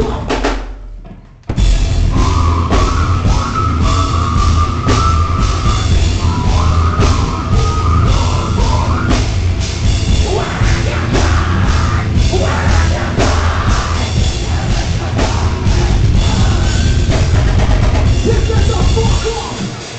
Get the fuck!